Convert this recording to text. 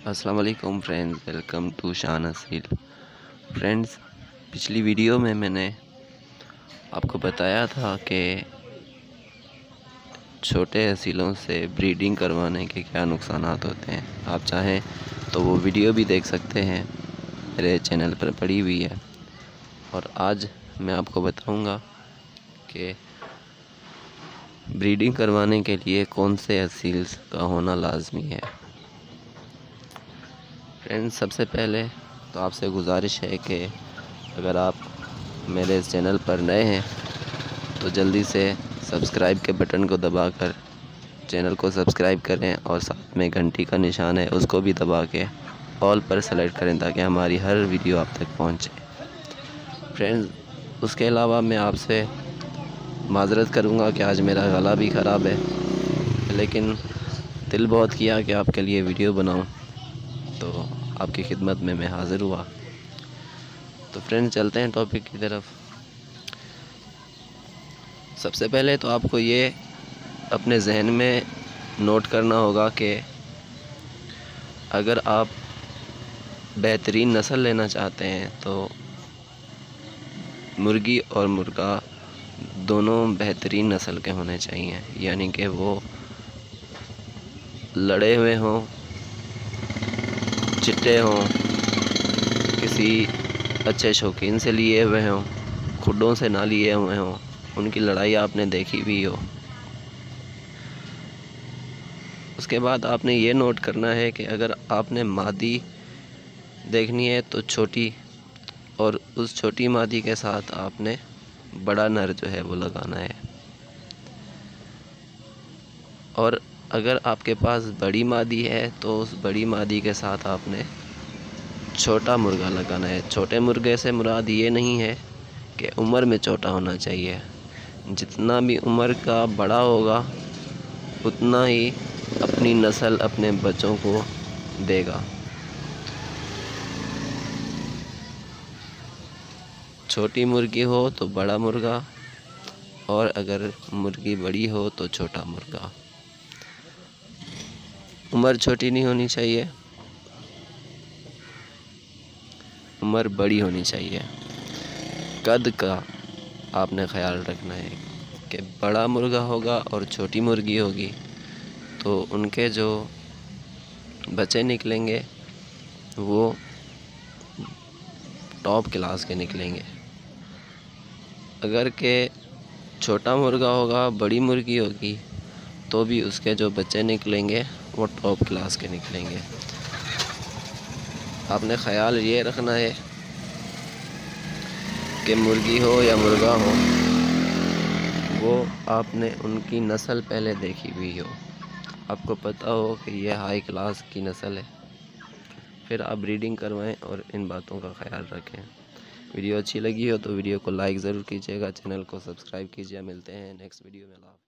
अस्सलाम वालेकुम friends welcome to शान असील फ्रेंड्स पिछली वीडियो में मैंने आपको बताया था कि छोटे असीलों से ब्रीडिंग करवाने के क्या नुकसान होते हैं। आप चाहें तो वो वीडियो भी देख सकते हैं। मेरे चैनल पर पड़ी हुई है। और आज मैं आपको बताऊँगा कि ब्रीडिंग करवाने के लिए कौन से असील्स का होना लाजमी है। फ्रेंड्स सबसे पहले तो आपसे गुजारिश है कि अगर आप मेरे इस चैनल पर नए हैं तो जल्दी से सब्सक्राइब के बटन को दबाकर चैनल को सब्सक्राइब करें और साथ में घंटी का निशान है, उसको भी दबा के ऑल पर सेलेक्ट करें ताकि हमारी हर वीडियो आप तक पहुँचे। फ्रेंड्स, उसके अलावा मैं आपसे माज़रत करूँगा कि आज मेरा गला भी ख़राब है, लेकिन दिल बहुत किया कि आपके लिए वीडियो बनाऊँ। तो आपकी खिदमत में मैं हाज़िर हुआ। तो फ्रेंड चलते हैं टॉपिक की तरफ़। सबसे पहले तो आपको ये अपने जहन में नोट करना होगा कि अगर आप बेहतरीन नस्ल लेना चाहते हैं तो मुर्गी और मुर्गा दोनों बेहतरीन नस्ल के होने चाहिए। यानी कि वो लड़े हुए हों चिट्टे हों, किसी अच्छे शौकीन से लिए हुए हों खुडों से ना लिए हुए हों, उनकी लड़ाई आपने देखी भी हो। उसके बाद आपने ये नोट करना है कि अगर आपने मादी देखनी है तो छोटी, और उस छोटी मादी के साथ आपने बड़ा नर जो है वो लगाना है। और अगर आपके पास बड़ी मादी है तो उस बड़ी मादी के साथ आपने छोटा मुर्गा लगाना है। छोटे मुर्गे से मुराद ये नहीं है कि उम्र में छोटा होना चाहिए। जितना भी उम्र का बड़ा होगा, उतना ही अपनी नस्ल अपने बच्चों को देगा। छोटी मुर्गी हो तो बड़ा मुर्गा, और अगर मुर्गी बड़ी हो तो छोटा मुर्गा। उम्र छोटी नहीं होनी चाहिए। उम्र बड़ी होनी चाहिए। कद का आपने ख्याल रखना है कि बड़ा मुर्गा होगा और छोटी मुर्गी होगी तो उनके जो बच्चे निकलेंगे, वो टॉप क्लास के निकलेंगे। अगर के छोटा मुर्गा होगा, बड़ी मुर्गी होगी तो भी उसके जो बच्चे निकलेंगे वो टॉप क्लास के निकलेंगे। आपने ख्याल ये रखना है कि मुर्गी हो या मुर्गा हो, वो आपने उनकी नस्ल पहले देखी हुई हो। आपको पता हो कि ये हाई क्लास की नस्ल है। फिर आप ब्रीडिंग करवाएँ और इन बातों का ख्याल रखें। वीडियो अच्छी लगी हो तो वीडियो को लाइक ज़रूर कीजिएगा, चैनल को सब्सक्राइब कीजिए। मिलते हैं नेक्स्ट वीडियो में। लाभ